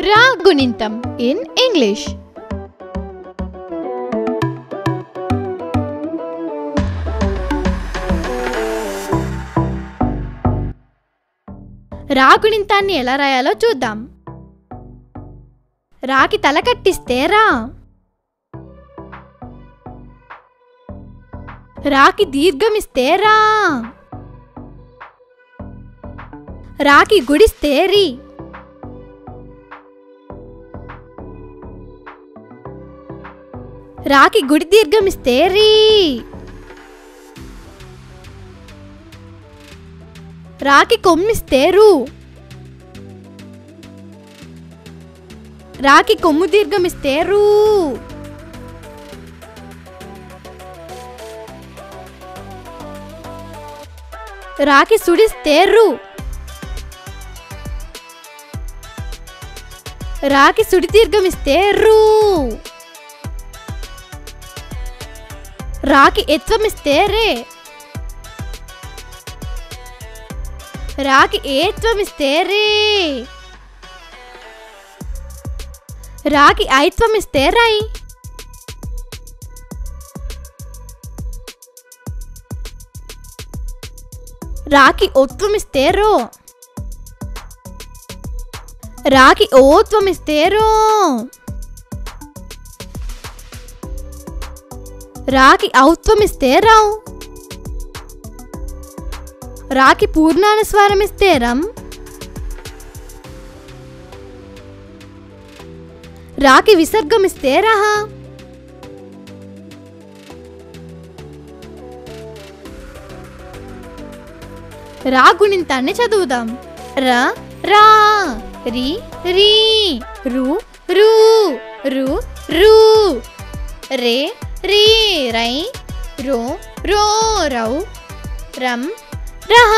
రా గుణింతం in English. రాగుణింతాన్ని ఎలా రాయాలో చూద్దాం. రాకి తల కట్టిస్తే రా. రాకి దీర్ఘమిస్తే రా. రాకి గుడిస్తే రీ. రాకి గుడి దీర్ఘమిస్తే రీ. రాకి కొమ్మిస్తే రూ. రాకి కొమ్ము దీర్ఘమిస్తే రూ. రాకి సుడిస్తే రు. రాకి సుడి దీర్ఘమిస్తే రూ. రాకి ఎత్వమిస్తే రే రాకి ఏత్వమిస్తే రే రాకి ఐత్వమిస్తే రై రాకి ఒత్వమిస్తే రో రాకి ఓత్వమిస్తే రో రాకి ఔత్వమిస్తే రావు. రాకి పూర్ణానుస్వారం ఇస్తే రం. రాకి విసర్గమిస్తే రహ. రా గుణింతాన్ని చదువుదాం. ర రా రి రీ రు రు రు రు. రే రీ రై రో రో రౌ రం రహ